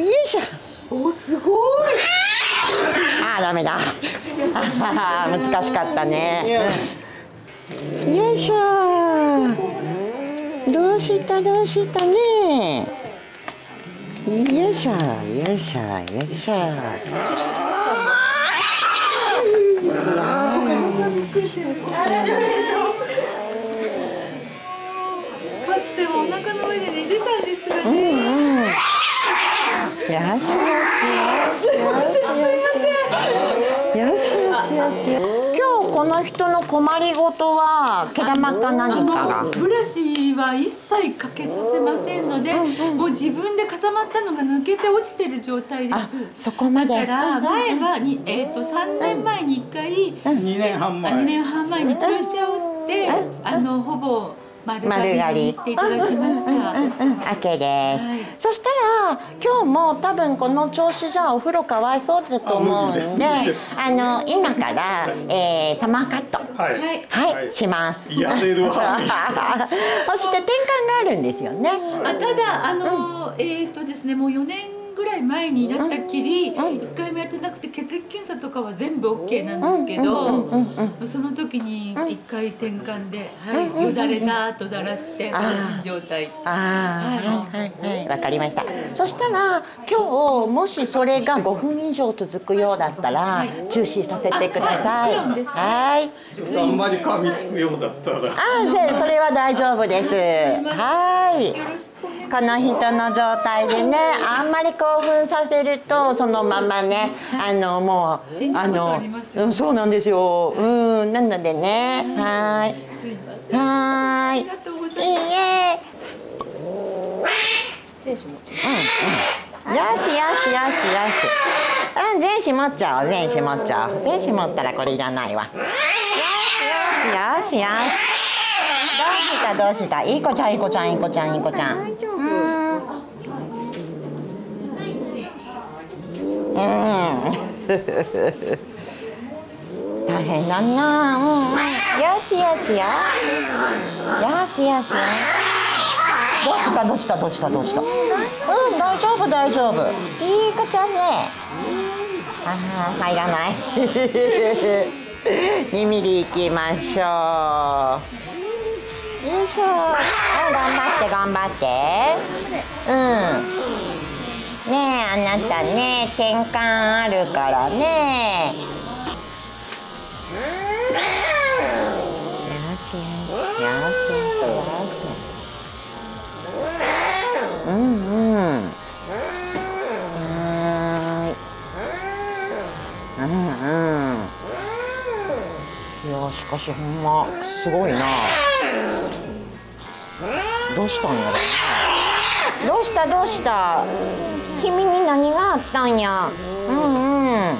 いしょおすごい。あーダメだ。難しかったね。よいしょどうしたどうしたね。よいしょよいしょよいしょかつてはお腹の上で寝てたん。ですがうんね、うん。よしよしよしよしよしよしよし今日この人の困りごとは毛玉か何かが？ブラシは一切かけさせませんので、もう自分で固まったのが抜けて落ちてる状態であす。そこまで。だから前はに、えー、と3年前に1回、2年半前。2年半前に注射を打って、あのほぼ丸刈りにしていただきました。うんうん、OK です、はい。そしたら今日も多分この調子じゃお風呂かわいそうだと思うんであの今から、えーサマーカット。はい、はい。はい、はいします。やれるわ。そして転換があるんですよね。あただあの、えっ、とですねもう4年ぐらい前になったっきり、ん1回もやってなくて血液検査とかは全部 OK なんですけど、その時に1回転換で、はい、よだれだーっとだらしてあーおかしい状態。ああ、はいはいはいはい、わかりました。そしたら今日もしそれが5分以上続くようだったらい中止させてください。あはい。あんまり噛みつくようだったらああ、そそれは大丈夫です。はいよ。ろしくの人の状態でね、あんまり興奮させるとそのままね、あのもうあのうんそうなんですよ。うん、なのでね、はい。はい。いい。え。失礼します。よしよしよしよし。うん、全紙持っちゃおう、全紙持っちゃおう。全紙持ったらこれいらないわ。よしよしよしよし。どうした？どうした？いい子ちゃんいい子ちゃんいい子ちゃんいい子ちゃん。うん。うん。大変だな。うん。よしよしよ。よしよしよ。どっちだどっちだどっちだどっちだうん大丈夫大丈夫いい子ちゃんねあー入らない 2ミリいきましょうよいしょあ頑張って頑張ってうんねえあなたね転換あるからねよしよしよしよしうんうん。はい。うんうん。いやしかしほんますごいな。どうしたんやろ？どうした？どうした？君に何があったんや？うんうん。うん。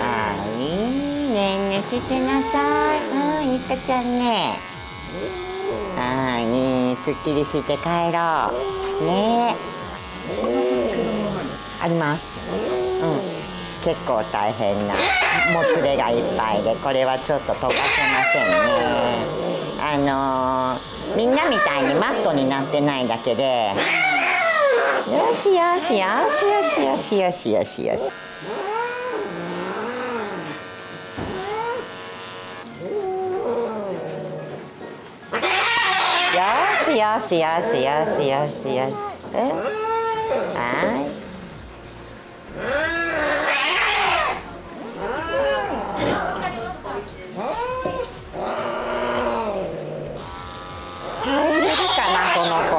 あいいね寝てなさいうんいい子ちゃんねあいいすっきりして帰ろうねえありますうん結構大変なもつれがいっぱいでこれはちょっと溶かせませんね。あのー、みんなみたいにマットになってないだけでよしよしよしよしよしよしよし。よしよしよしよしよしよし。よしえ？はい耐えれるかなこの子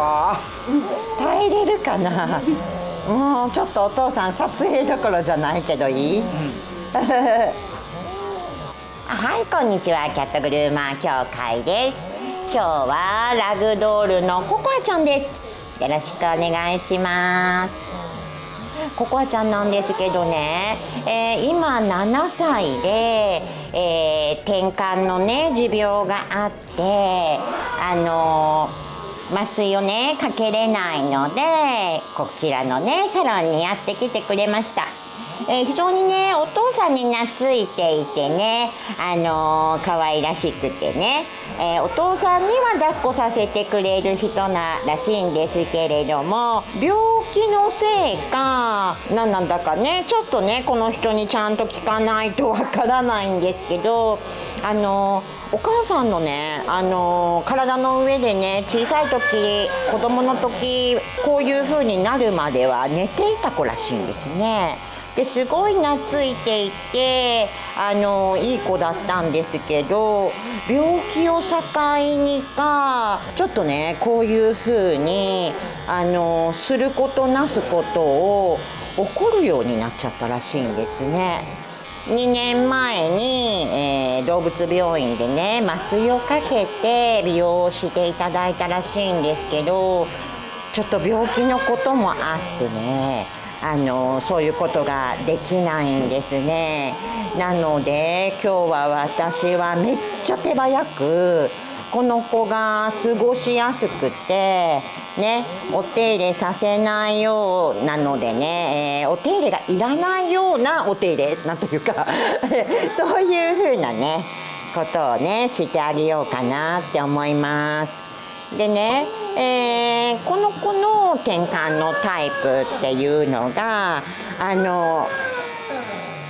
耐えれるかなもうちょっとお父さん撮影どころじゃないけどいい、はいこんにちは。キャットグルーマー協会です。今日はラグドールのココアちゃんです。よろしくお願いします。ココアちゃんなんですけどね、えー今7歳で、えー転換のね持病があってあのー麻酔をねかけれないのでこちらのねサロンにやってきてくれました。えー非常にねお父さんに懐いていてねあのー可愛らしくてね、えーお父さんには抱っこさせてくれる人ならしいんですけれども病気のせいか何なんだかねちょっとねこの人にちゃんと聞かないとわからないんですけどあのお母さんのね、あの体の上でね小さい時子供の時こういう風になるまでは寝ていた子らしいんですね。ですごい懐いていてあのいい子だったんですけど病気を境にかちょっとねこういう風にあのすることなすことを怒るようになっちゃったらしいんですね。2年前に、えー動物病院でね麻酔をかけて美容をしていただいたらしいんですけどちょっと病気のこともあってねあのそういうことができないんですねなので今日は私はめっちゃ手早くこの子が過ごしやすくてねお手入れさせないようなのでね、えーお手入れがいらないようなお手入れなんというか そういうふうなねことをねしてあげようかなって思います。でね、えーこの子の転換のタイプっていうのがあの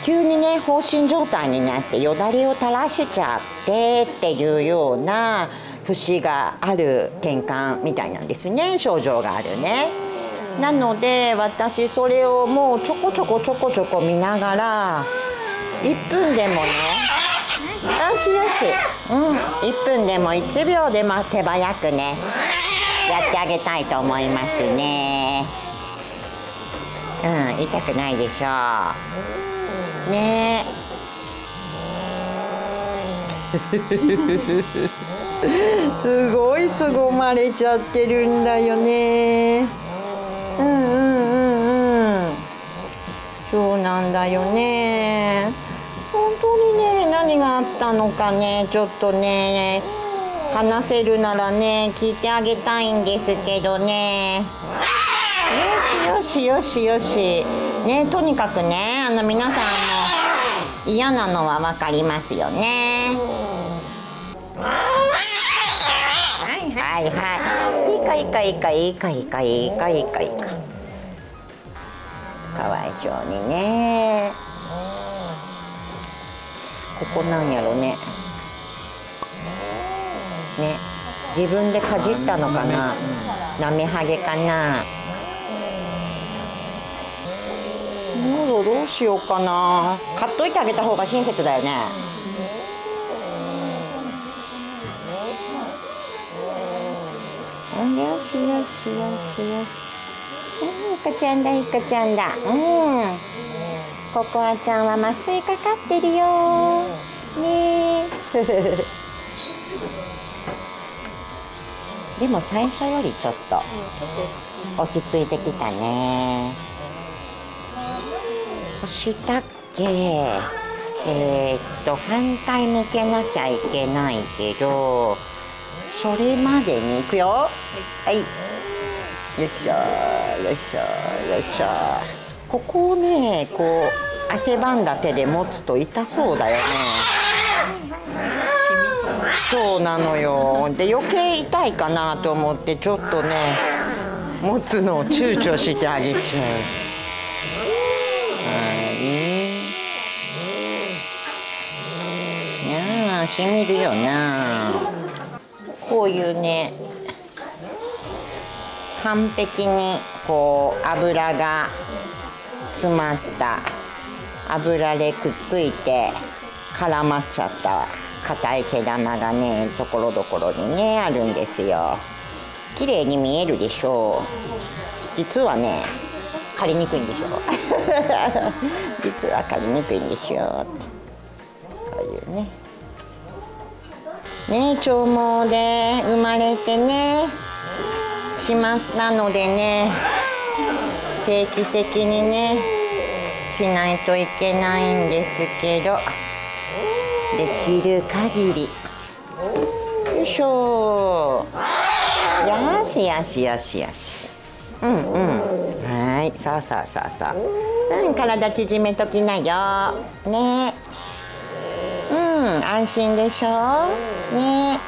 急にね放心状態になってよだれを垂らしちゃってっていうような節がある転換みたいなんですね症状があるね。なので私それをもうちょこちょこちょこちょこ見ながら1分でもねよしよし、うん、1分でも1秒でも手早くねやってあげたいと思いますね。うん、痛くないでしょう。ねえ すごい凄まれちゃってるんだよね。うんうんうんうん。そうなんだよね。何があったのかね、ちょっとね、話せるならね、聞いてあげたいんですけどね。よしよしよしよし。ね、とにかくね、あの皆さんも嫌なのはわかりますよね。はいはいはい。いいかいいかいいかいいかいいかいいかいいかいいか。かわいそうにね。ここなんやろね。ね、自分でかじったのかな。なめはげかな。喉どうしようかな。買っといてあげた方が親切だよね。よしよしよしよし。うん、いかちゃんだ、いかちゃんだ。うん。ココアちゃんは麻酔かかってるよ。ねえ。でも最初よりちょっと落ち着いてきたね。そしたっけ？えーっと反対向けなきゃいけないけどそれまでに行くよはい、よいしょよいしょよいしょここをねこう汗ばんだ手で持つと痛そうだよね。そう。なのよ。で余計痛いかなと思ってちょっとね持つのを躊躇してあげちゃう。はい。しみるよな。こういうね完璧にこう油が詰まった油でくっついて絡まっちゃった硬い毛玉がねところどころにねあるんですよ。綺麗に見えるでしょう。実はね借りにくいんでしょ 実は借りにくいんでしょってこういうね。ね長毛で生まれてねしまったのでね定期的にねしないといけないんですけどできる限り。よいしょ。よしよしよしよし。うんうん。はい。そうそうそうそう。うん体縮めときなよ。ね。うん安心でしょ。ね。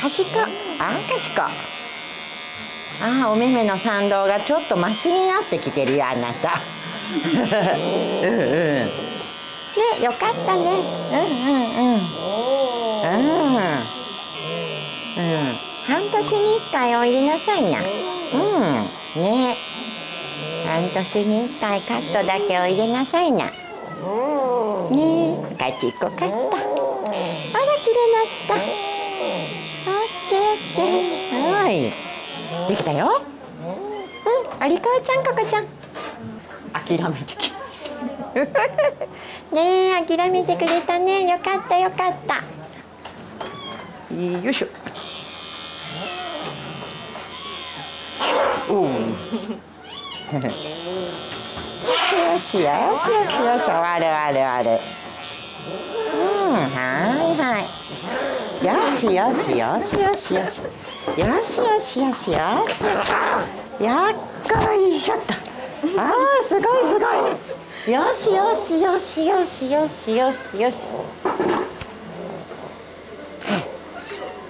かしこあか。しこあお目目の参道がちょっとマシになってきてるよあなた。うんうん。ねよかったね。うんうんうん。うん。うん半年に一回おいでなさいな。うん。ね。半年に一回カットだけおいでなさいな。ね。えガチっこかった。あら綺麗なったい。できたよ。うん有川ちゃんかかちゃん。諦めてきねえ諦めてくれたね。よかったよかった。よいしょ。おう。よしよしよしよしよし終わる終わる終わるうんはいはいよしよしよしよしよしよしよしよしよしやっこいしょっとあーすごいすごいよしよしよしよしよしよしよし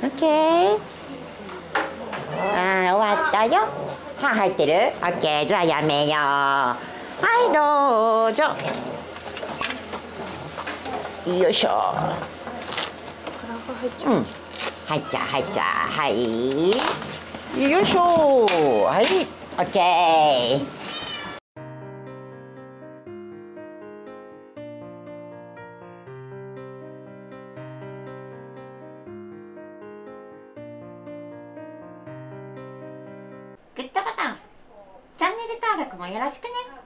オッケーあー終わったよ。歯入ってる？オッケーじゃあやめよう。はいどうぞ。よいしょ。うん。入っちゃう入っちゃうはい。よいしょはい。オッケーグッドボタン。チャンネル登録もよろしくね。